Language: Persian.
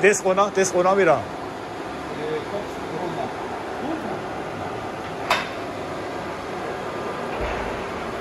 デスコなデスコなみらん